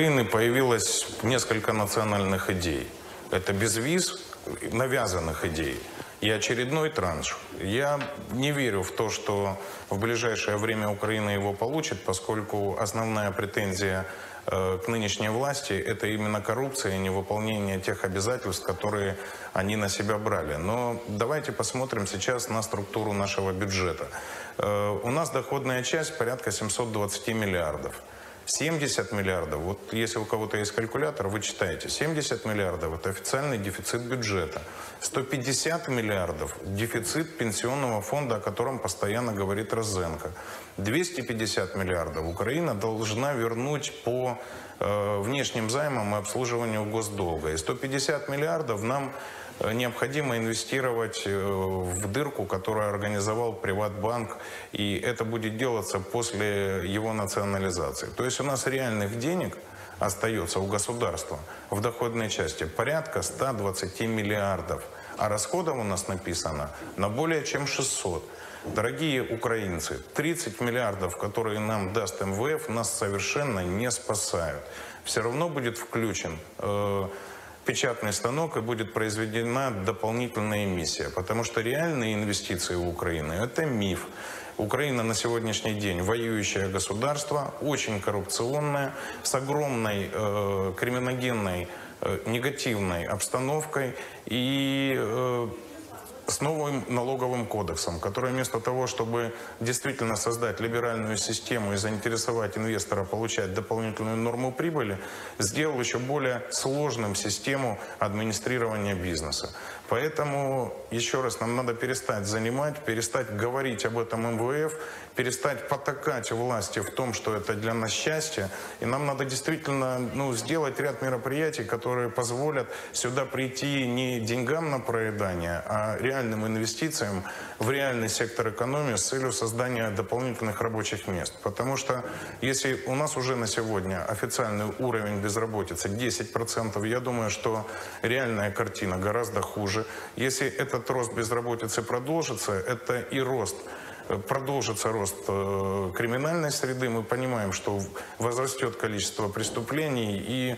Украины появилось несколько национальных идей. Это безвиз, навязанных идей и очередной транш. Я не верю в то, что в ближайшее время Украина его получит, поскольку основная претензия э, к нынешней власти – это именно коррупция и невыполнение тех обязательств, которые они на себя брали. Но давайте посмотрим сейчас на структуру нашего бюджета. Э, у нас доходная часть порядка 720 миллиардов. 70 миллиардов, вот если у кого-то есть калькулятор, вы читаете, 70 миллиардов – это официальный дефицит бюджета. 150 миллиардов – дефицит пенсионного фонда, о котором постоянно говорит Розенко. 250 миллиардов Украина должна вернуть по э, внешним займам и обслуживанию госдолга. И 150 миллиардов нам необходимо инвестировать э, в дырку, которую организовал Приватбанк, и это будет делаться после его национализации. То есть у нас реальных денег остается у государства в доходной части порядка 120 миллиардов, а расходов у нас написано на более чем 600. Дорогие украинцы, 30 миллиардов, которые нам даст МВФ, нас совершенно не спасают. Все равно будет включен э, печатный станок и будет произведена дополнительная эмиссия. Потому что реальные инвестиции в Украину – это миф. Украина на сегодняшний день воюющее государство, очень коррупционное, с огромной э, криминогенной э, негативной обстановкой и э, с новым налоговым кодексом, который вместо того, чтобы действительно создать либеральную систему и заинтересовать инвестора получать дополнительную норму прибыли, сделал еще более сложным систему администрирования бизнеса. Поэтому, еще раз, нам надо перестать занимать, перестать говорить об этом МВФ, перестать потакать власти в том, что это для нас счастье. И нам надо действительно ну, сделать ряд мероприятий, которые позволят сюда прийти не деньгам на проедание, а реальным инвестициям в реальный сектор экономии с целью создания дополнительных рабочих мест. Потому что если у нас уже на сегодня официальный уровень безработицы 10%, я думаю, что реальная картина гораздо хуже. Если этот рост безработицы продолжится, это и рост продолжится рост э, криминальной среды, мы понимаем, что возрастет количество преступлений, и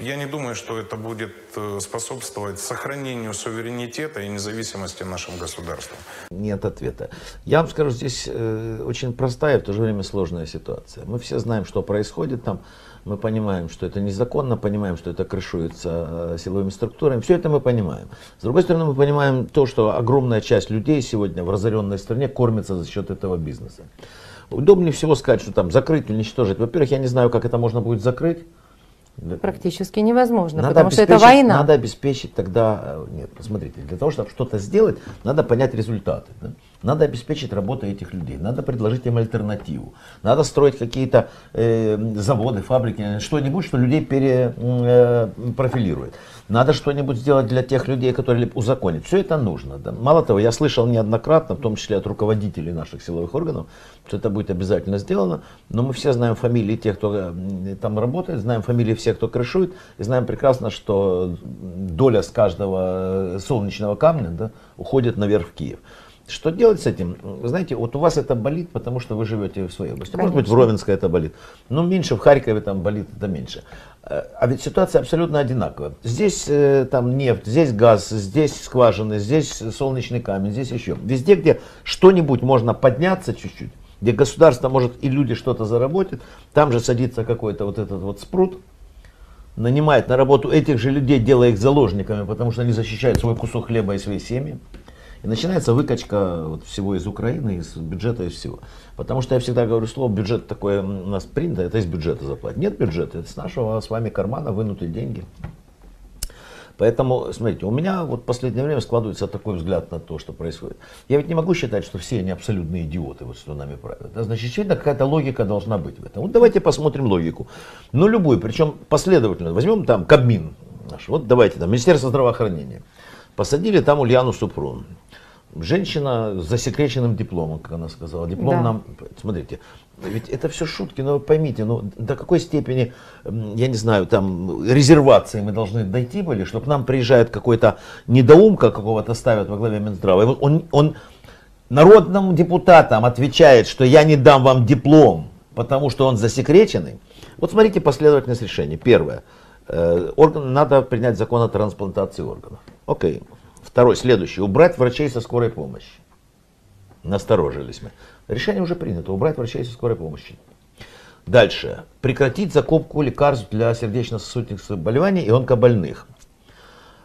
я не думаю, что это будет э, способствовать сохранению суверенитета и независимости нашим государством. Нет ответа. Я вам скажу, здесь очень простая и в то же время сложная ситуация. Мы все знаем, что происходит там мы понимаем, что это незаконно, понимаем, что это крышуется э, силовыми структурами, все это мы понимаем. С другой стороны, мы понимаем то, что огромная часть людей сегодня в разоренной стране кормится за счет этого бизнеса. Удобнее всего сказать, что там закрыть, уничтожить. Во-первых, я не знаю, как это можно будет закрыть. Практически невозможно, надо потому что это война. Надо обеспечить тогда, э, нет, посмотрите, для того, чтобы что-то сделать, надо понять результаты. Да? Надо обеспечить работу этих людей, надо предложить им альтернативу, надо строить какие-то э, заводы, фабрики, что-нибудь, что людей перепрофилирует. Э, надо что-нибудь сделать для тех людей, которые узаконят. Все это нужно. Да? Мало того, я слышал неоднократно, в том числе от руководителей наших силовых органов, что это будет обязательно сделано. Но мы все знаем фамилии тех, кто э, там работает, знаем фамилии всех, кто крышует, и знаем прекрасно, что доля с каждого э, солнечного камня да, уходит наверх в Киев. Что делать с этим? Вы знаете, вот у вас это болит, потому что вы живете в своей области. Конечно. Может быть, в Ровенской это болит. Но меньше в Харькове там болит, это меньше. Э, а ведь ситуация абсолютно одинаковая. Здесь э, там нефть, здесь газ, здесь скважины, здесь солнечный камень, здесь еще. Везде, где что-нибудь можно подняться чуть-чуть, где государство может и люди что-то заработать, там же садится какой-то вот этот вот спрут, нанимает на работу этих же людей, делая их заложниками, потому что они защищают свой кусок хлеба и свои семьи. И начинается выкачка вот всего из Украины, из бюджета, из всего. Потому что я всегда говорю слово бюджет такое у нас принято, это из бюджета заплатить. Нет бюджета, это с нашего с вами кармана вынутые деньги. Поэтому, смотрите, у меня вот в последнее время складывается такой взгляд на то, что происходит. Я ведь не могу считать, что все они абсолютные идиоты, вот что нами правят. Значит, очевидно, какая-то логика должна быть в этом. Вот давайте посмотрим логику. Ну, любую, причем последовательно. Возьмем там Кабмин наш. Вот давайте там Министерство здравоохранения. Посадили там Ульяну Супрун. Женщина с засекреченным дипломом, как она сказала. Диплом да. нам, смотрите, ведь это все шутки, но поймите, ну до какой степени, я не знаю, там резервации мы должны дойти были, чтобы к нам приезжает какой-то недоумка какого-то ставят во главе Минздрава. И вот он, он народным депутатам отвечает, что я не дам вам диплом, потому что он засекреченный. Вот смотрите последовательность решений. Первое. Э, орган, надо принять закон о трансплантации органов. Окей. Второй, следующий. Убрать врачей со скорой помощи. Насторожились мы. Решение уже принято. Убрать врачей со скорой помощи. Дальше. Прекратить закупку лекарств для сердечно-сосудистых заболеваний и онкобольных.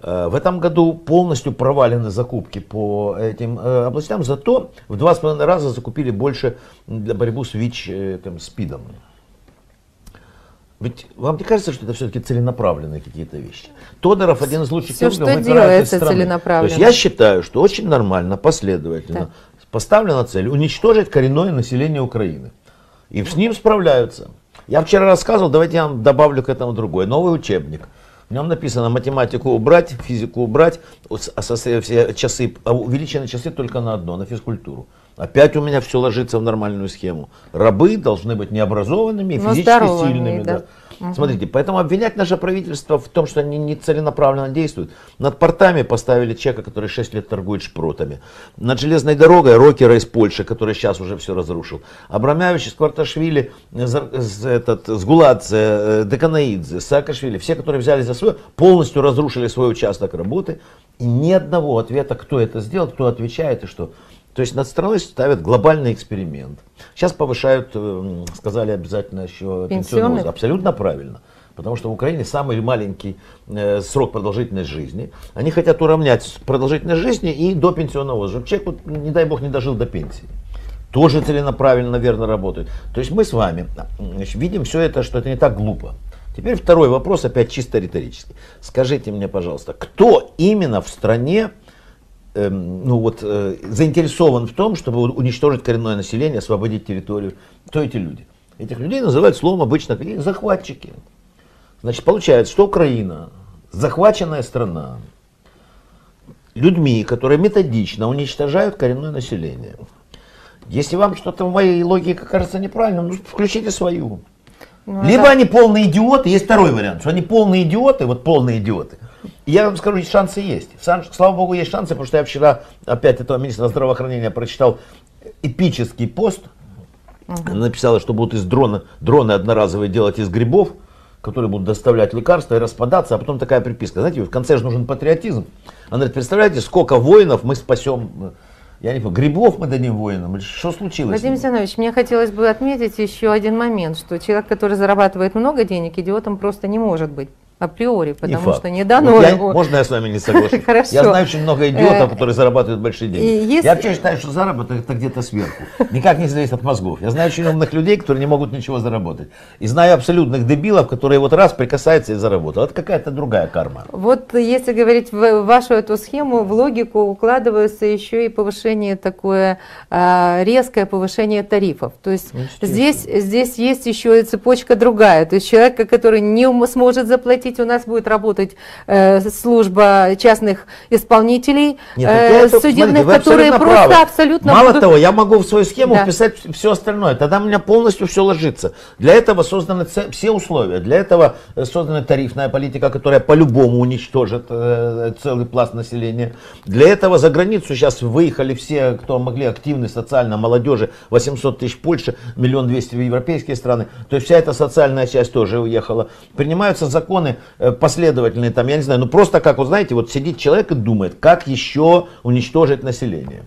Э, В этом году полностью провалены закупки по этим э, областям, зато в два с половиной раза закупили больше для борьбы с ВИЧ, э, там, СПИДом. Ведь вам не кажется, что это все-таки целенаправленные какие-то вещи? Тодоров один из лучших хирургов что делается целенаправленно. То есть я считаю, что очень нормально, последовательно Так. поставлена цель уничтожить коренное население Украины. И с ним справляются. Я вчера рассказывал, давайте я вам добавлю к этому другой. Новый учебник. В нем написано математику убрать, физику убрать, а все часы, а увеличены часы только на одно, на физкультуру. Опять у меня все ложится в нормальную схему. Рабы должны быть необразованными и Но физически сильными. да. да. Смотрите, поэтому обвинять наше правительство в том, что они не целенаправленно действуют. Над портами поставили человека, который 6 лет торгует шпротами. Над железной дорогой рокера из Польши, который сейчас уже все разрушил. Абрамявич из Кварташвили, Зар- с- этот, Сгуладзе, э, Деканаидзе, Саакашвили, все, которые взяли за свое, полностью разрушили свой участок работы. И ни одного ответа, кто это сделал, кто отвечает и что. То есть над страной ставят глобальный эксперимент. Сейчас повышают, э, сказали обязательно еще пенсионный возраст. Абсолютно правильно. Потому что в Украине самый маленький э, срок продолжительности жизни. Они хотят уравнять продолжительность жизни и до пенсионного возраста. Человек, вот, не дай бог, не дожил до пенсии. Тоже целенаправленно, наверное, работают. То есть мы с вами значит, видим все это, что это не так глупо. Теперь второй вопрос, опять чисто риторический. Скажите мне, пожалуйста, кто именно в стране ну вот, э, заинтересован в том, чтобы уничтожить коренное население, освободить территорию? Кто эти люди? Этих людей называют словом обычно какие? захватчики. Значит, получается, что Украина, захваченная страна, людьми, которые методично уничтожают коренное население. Если вам что-то в моей логике кажется неправильным, ну, включите свою. Ну, Либо да. они полные идиоты, есть второй вариант, что они полные идиоты, вот полные идиоты. И я вам скажу, шансы есть. Слава богу, есть шансы, потому что я вчера опять этого министра здравоохранения прочитал эпический пост. Она написала, что будут из дрона, дроны одноразовые делать из грибов, которые будут доставлять лекарства и распадаться, а потом такая приписка. Знаете, в конце же нужен патриотизм. Она говорит, представляете, сколько воинов мы спасем, я не помню, грибов мы дадим воинам, что случилось? Владимир Зинович, мне хотелось бы отметить еще один момент, что человек, который зарабатывает много денег, идиотом просто не может быть априори, потому что не дано Вот я- его. можно я с вами не соглашусь? Хорошо. Я знаю очень много идиотов, Э, которые зарабатывают большие деньги. если- Я вообще считаю, что заработок это где-то сверху. Никак не зависит от мозгов. Я знаю очень умных людей, которые не могут ничего заработать. И знаю абсолютных дебилов, которые вот раз прикасаются и заработал. Это какая-то другая карма. Вот если говорить в вашу эту схему, в логику укладывается еще и повышение такое, а, резкое повышение тарифов. То есть Ну, здесь, здесь есть еще и цепочка другая. То есть человека, который не сможет заплатить, у нас будет работать э, служба частных исполнителей, Нет, э, это- судебных, смотрите, которые абсолютно просто правы. абсолютно Мало будут- того, я могу в свою схему Да. вписать все остальное. Тогда у меня полностью все ложится. Для этого созданы все условия. Для этого э, создана тарифная политика, которая по-любому уничтожит э, целый пласт населения. Для этого за границу сейчас выехали все, кто могли активны социально, молодежи, 800 тысяч в Польше, миллион двести в европейские страны. То есть вся эта социальная часть тоже уехала. Принимаются законы э, последовательные, там, я не знаю, ну просто как, вот знаете, вот сидит человек и думает, как еще уничтожить население.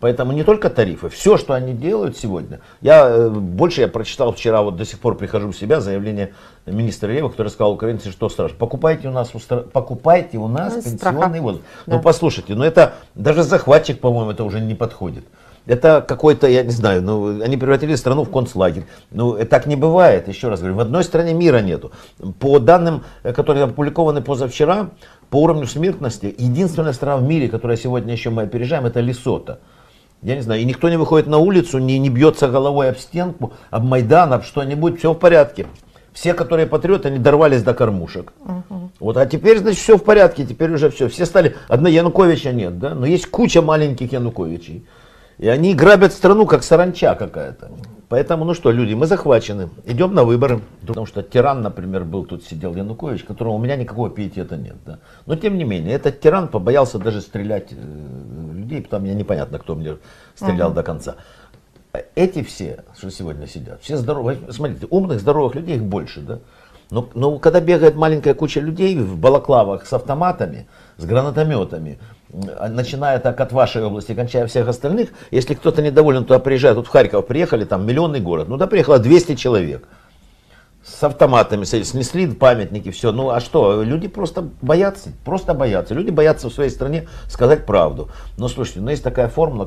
Поэтому не только тарифы, все, что они делают сегодня. Я э, больше я прочитал вчера, вот до сих пор прихожу в себя, заявление министра Рева, который сказал украинцам, что страшно. Покупайте у нас, устра- покупайте у нас Ну, пенсионный страха. возраст. Да. Ну послушайте, ну это даже захватчик, по-моему, это уже не подходит. Это какой-то, я не знаю, ну, они превратили страну в концлагерь. Ну, э, так не бывает, еще раз говорю, в одной стране мира нету. По данным, э, которые опубликованы позавчера, по уровню смертности, единственная страна в мире, которая сегодня еще мы опережаем, это Лесото. Я не знаю, и никто не выходит на улицу, не, не бьется головой об стенку, об Майдан, об что-нибудь, все в порядке. Все, которые патриоты, они дорвались до кормушек. Вот, а теперь, значит, все в порядке, теперь уже все. Все стали, одна Януковича нет, да, но есть куча маленьких Януковичей. И они грабят страну, как саранча какая-то. Поэтому, ну что, люди, мы захвачены. Идем на выборы. Потому что тиран, например, был тут сидел Янукович, которого у меня никакого пиетета нет. Да. Но тем не менее, этот тиран побоялся даже стрелять э, людей, потому мне непонятно, кто мне стрелял до конца. эти все, что сегодня сидят, все здоровые, смотрите, умных, здоровых людей их больше, да? Но, но когда бегает маленькая куча людей в балаклавах с автоматами, с гранатометами, начиная так от вашей области, кончая всех остальных, если кто-то недоволен, туда приезжает, вот в Харьков приехали, там миллионный город, ну да приехало 200 человек с автоматами снесли памятники, все. Ну а что, люди просто боятся, просто боятся. Люди боятся в своей стране сказать правду. Но слушайте, ну есть такая формула,